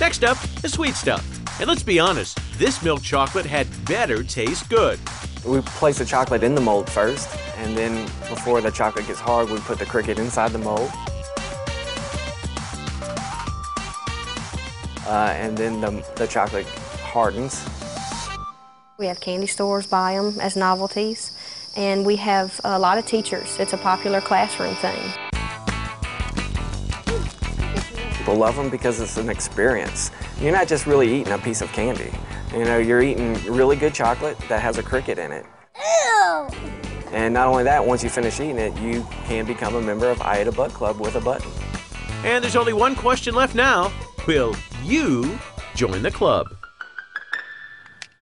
Next up, the sweet stuff. And let's be honest, this milk chocolate had better taste good. We place the chocolate in the mold first, and then before the chocolate gets hard, we put the Cricket inside the mold. Uh, and then the, the chocolate hardens. We have candy stores buy them as novelties, and we have a lot of teachers. It's a popular classroom thing. People love them because it's an experience. You're not just really eating a piece of candy. You know, you're eating really good chocolate that has a cricket in it. Ew! And not only that, once you finish eating it, you can become a member of I Ate a Bug Club with a button. And there's only one question left now. Will you join the club?